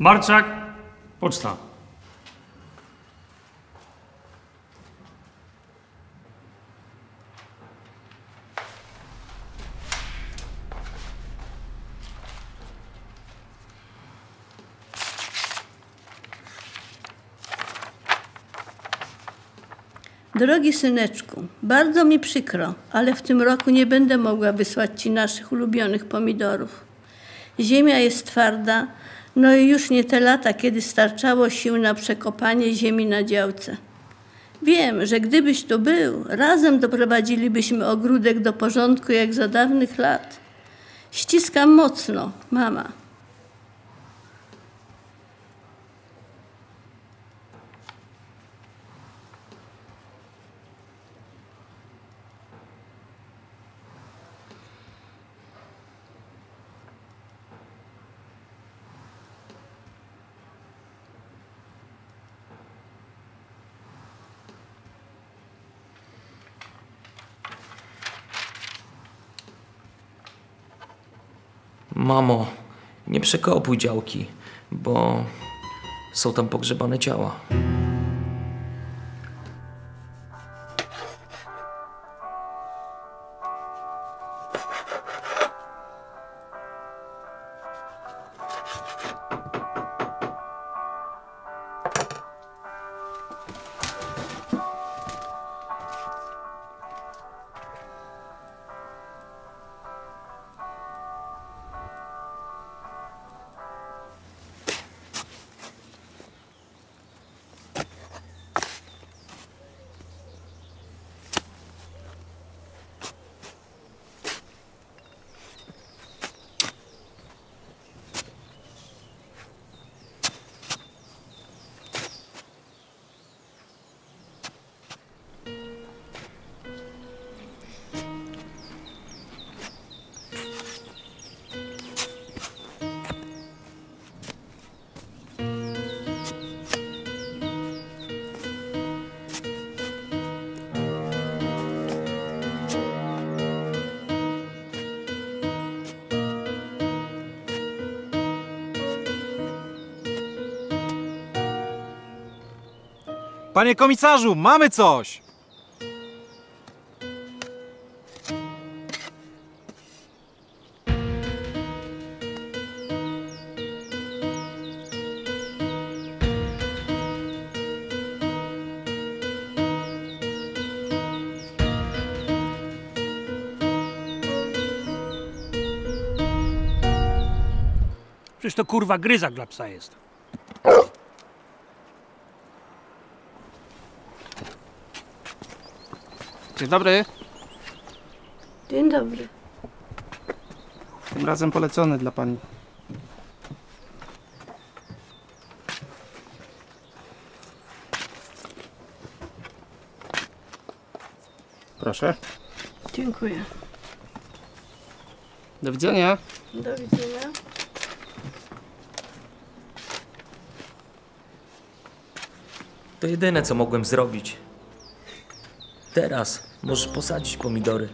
Marczak, poczta. Drogi syneczku, bardzo mi przykro, ale w tym roku nie będę mogła wysłać ci naszych ulubionych pomidorów. Ziemia jest twarda, no i już nie te lata, kiedy starczało sił na przekopanie ziemi na działce. Wiem, że gdybyś tu był, razem doprowadzilibyśmy ogródek do porządku jak za dawnych lat. Ściskam mocno, mama. Mamo, nie przekopuj działki, bo są tam pogrzebane ciała. Panie komisarzu, mamy coś! Przecież to kurwa gryzak dla psa jest. Dzień dobry. Dzień dobry. Tym razem polecony dla pani. Proszę. Dziękuję. Do widzenia. Do widzenia. To jedyne, co mogłem zrobić. Teraz możesz posadzić pomidory.